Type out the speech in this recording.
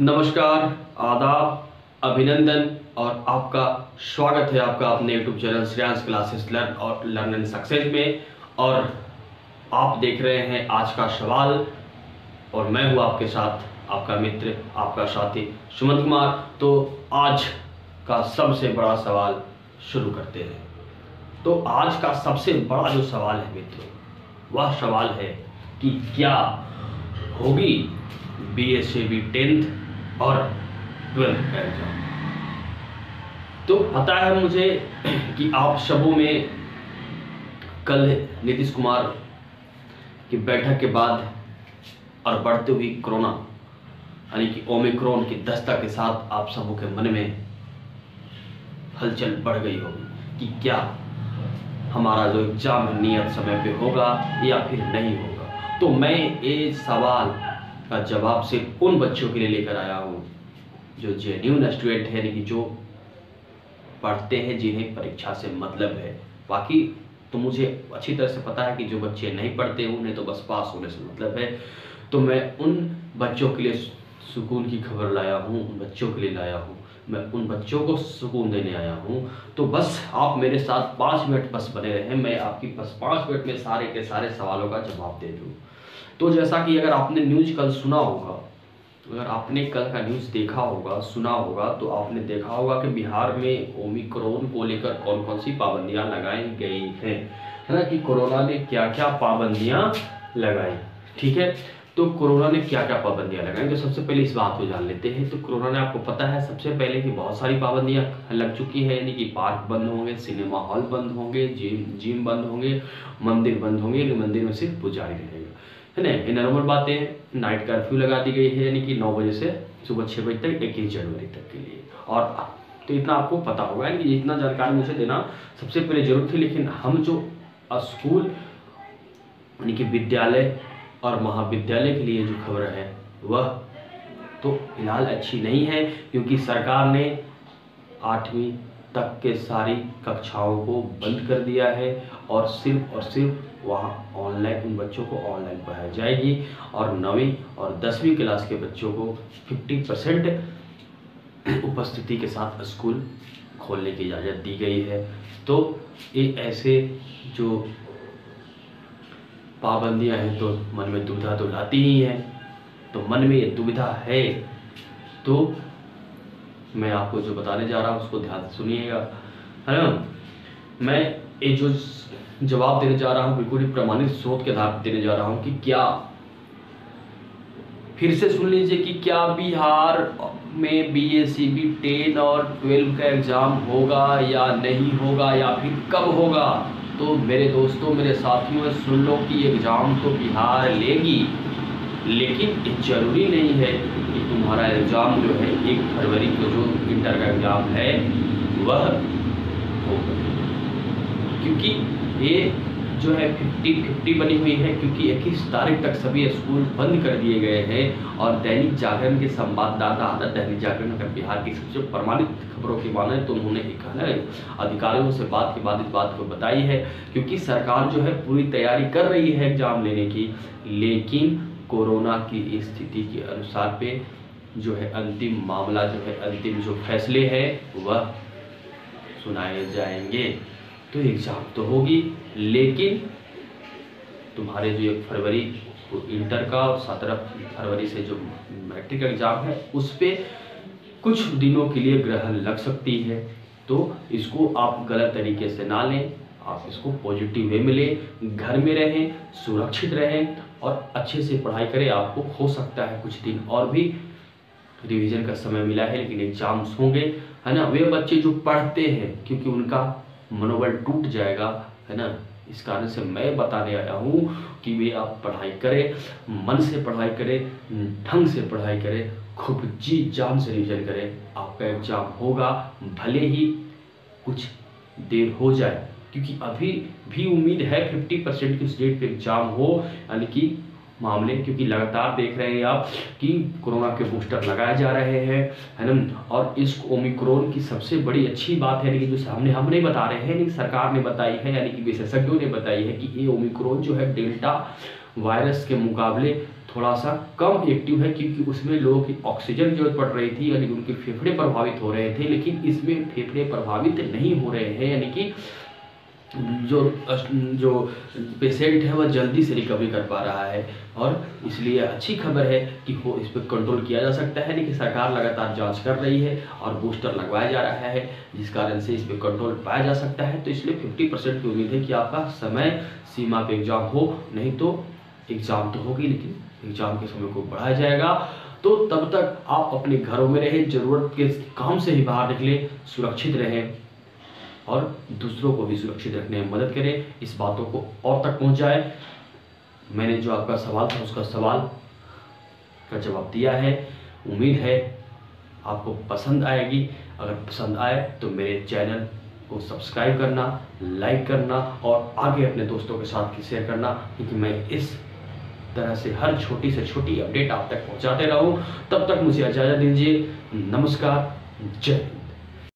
नमस्कार, आदाब, अभिनंदन और आपका स्वागत है आपका अपने YouTube channel Shreyans classes learn और लर्न एंड सक्सेस में। और आप देख रहे हैं आज का सवाल और मैं हूँ आपके साथ, आपका मित्र, आपका साथी सुमन कुमार। तो आज का सबसे बड़ा सवाल शुरू करते हैं। तो आज का सबसे बड़ा जो सवाल है मित्रों, वह सवाल है कि क्या होगी B S C B tenth और ट्वेल्थ का एग्ज़ाम तो पता है मुझे कि आप सबों में कल नीतीश कुमार की बैठक के बाद और बढ़ते हुई कोरोना, यानी कि ओमिक्रॉन की दस्ता के साथ आप सबों के मन में हलचल बढ़ गई होगी कि क्या हमारा जो एग्ज़ाम नियत समय पे होगा या फिर नहीं होगा। तो मैं ये सवाल का जवाब सिर्फ़ उन बच्चों के लिए लेकर आया हूँ, जो जेन्यून स्टूडेंट है यानी जो पढ़ते हैं, जिन्हें परीक्षा से मतलब है। बाकी तो मुझे अच्छी तरह से पता है कि जो बच्चे नहीं पढ़ते, उन्हें तो बस पास होने से मतलब है। तो मैं उन बच्चों के लिए सुकून की खबर लाया हूँ, उन बच्चों के लिए लाया हूँ। मैं उन बच्चों को सुकून देने आया हूँ। तो बस आप मेरे साथ पाँच मिनट बस बने रहें, मैं आपकी बस पाँच मिनट में सारे के सारे सवालों का जवाब दे दूँ। तो जैसा कि अगर आपने न्यूज़ कल सुना होगा अगर आपने कल का न्यूज़ देखा होगा, सुना होगा तो आपने देखा होगा कि बिहार में ओमिक्रोन को लेकर कौन कौन सी पाबंदियाँ लगाई गई हैं। है ना कि कोरोना ने क्या क्या पाबंदियाँ लगाई, ठीक है? तो कोरोना ने क्या क्या पाबंदियाँ लगाई? तो सबसे पहले इस बात को जान लेते हैं। तो कोरोना ने आपको पता है सबसे पहले कि बहुत सारी पाबंदियाँ लग चुकी है, यानी कि पार्क बंद होंगे, सिनेमा हॉल बंद होंगे, जिम जिम बंद होंगे, मंदिर बंद होंगे मंदिर में सिर्फ़ पुजारी रहेगा। है ना? ये नॉर्मल बातें नाइट कर्फ्यू लगा दी गई है, यानी कि नौ बजे से सुबह छः बजे तक इक्कीस जनवरी तक के लिए। और तो इतना आपको पता होगा कि इतना जानकारी मुझे देना सबसे पहले ज़रूरत थी, लेकिन हम जो स्कूल, यानी कि विद्यालय और महाविद्यालय के लिए जो खबर है, वह तो फ़िलहाल अच्छी नहीं है, क्योंकि सरकार ने आठवीं तक के सारी कक्षाओं को बंद कर दिया है और सिर्फ़ और सिर्फ़ वहाँ ऑनलाइन उन बच्चों को ऑनलाइन पढ़ाई जाएगी और नवीं और दसवीं क्लास के बच्चों को 50 परसेंट उपस्थिति के साथ स्कूल खोलने की इजाज़त दी गई है। तो ये ऐसे जो पाबंदियाँ हैं तो मन में दुविधा तो लाती ही हैं। तो मन में ये दुविधा है। तो मैं आपको जो बताने जा रहा हूँ, उसको ध्यान से सुनिएगा। है ना? मैं ये जो जवाब देने जा रहा हूँ, बिल्कुल ही प्रमाणित स्रोत के आधार पर देने जा रहा हूँ कि क्या फिर से सुन लीजिए कि क्या बिहार में B S C B ten और ट्वेल्व का एग्ज़ाम होगा या नहीं होगा या फिर कब होगा? तो मेरे दोस्तों, मेरे साथियों, सुन लो कि एग्ज़ाम तो बिहार लेगी। लेकिन ज़रूरी नहीं है कि तुम्हारा एग्ज़ाम जो है एक फरवरी को जो इंटर का एग्ज़ाम है, वह होगा क्योंकि ये जो है फिफ्टी फिफ्टी बनी हुई है, क्योंकि इक्कीस तारीख तक सभी स्कूल बंद कर दिए गए हैं और दैनिक जागरण के संवाददाता आदत दैनिक जागरण अगर बिहार की सबसे प्रमाणित खबरों की माने तो उन्होंने है अधिकारियों से बात के बाद इस बात को बताई है, क्योंकि सरकार जो है पूरी तैयारी कर रही है एग्ज़ाम लेने की, लेकिन कोरोना की स्थिति के अनुसार पे जो है अंतिम मामला, जो है अंतिम जो फैसले हैं, वह सुनाए जाएँगे। तो एग्ज़ाम तो होगी, लेकिन तुम्हारे जो एक फरवरी इंटर का और सत्रह फरवरी से जो मैट्रिक एग्ज़ाम है, उस पर कुछ दिनों के लिए ग्रहण लग सकती है। तो इसको आप गलत तरीके से ना लें। आप इसको पॉजिटिव वे में लें, घर में रहें, सुरक्षित रहें और अच्छे से पढ़ाई करें, आपको हो सकता है कुछ दिन और भी रिवीजन का समय मिला है, लेकिन एग्ज़ाम्स होंगे, है ना? वे बच्चे जो पढ़ते हैं, क्योंकि उनका मनोबल टूट जाएगा, है ना? इस कारण से मैं बताने आया हूँ कि वे आप पढ़ाई करें, मन से पढ़ाई करें, ढंग से पढ़ाई करें खूब जी जान से रिविजन करें, आपका एग्ज़ाम होगा, भले ही कुछ देर हो जाए। क्योंकि अभी भी उम्मीद है फिफ्टी परसेंट की उस डेट पे एग्ज़ाम हो, यानी कि मामले, क्योंकि लगातार देख रहे हैं आप कि कोरोना के बूस्टर लगाए जा रहे हैं, है ना? और इस ओमिक्रोन की सबसे बड़ी अच्छी बात है, लेकिन जो सामने हम नहीं बता रहे हैं, लेकिन सरकार ने बताई है, यानी कि विशेषज्ञों ने बताई है कि ये ओमिक्रोन जो है डेल्टा वायरस के मुकाबले थोड़ा सा कम एक्टिव है, क्योंकि उसमें लोगों की ऑक्सीजन की ज़रूरत पड़ रही थी, यानी उनके फेफड़े प्रभावित हो रहे थे, लेकिन इसमें फेफड़े प्रभावित नहीं हो रहे हैं, यानी कि जो जो पेशेंट है, वह जल्दी से रिकवरी कर पा रहा है और इसलिए अच्छी खबर है कि हो, इस पर कंट्रोल किया जा सकता है। लेकिन सरकार लगातार जाँच कर रही है और बूस्टर लगवाया जा रहा है, जिस कारण से इस पर कंट्रोल पाया जा सकता है। तो इसलिए फिफ्टी परसेंट की उम्मीद है कि आपका समय सीमा पे एग्ज़ाम हो, नहीं तो एग्ज़ाम तो होगी, लेकिन एग्ज़ाम के समय को बढ़ाया जाएगा। तो तब तक आप अपने घरों में रहें, ज़रूरत के काम से ही बाहर निकलें, सुरक्षित रहें। और दूसरों को भी सुरक्षित रखने में मदद करें, इस बातों को और तक पहुंचाएँ। मैंने जो आपका सवाल था, उसका सवाल का जवाब दिया है। उम्मीद है आपको पसंद आएगी। अगर पसंद आए तो मेरे चैनल को सब्सक्राइब करना, लाइक करना और आगे अपने दोस्तों के साथ शेयर करना, क्योंकि मैं इस तरह से हर छोटी से छोटी अपडेट आप तक पहुंचाते रहूँ। तब तक मुझे इजाज़त दीजिए। नमस्कार। जय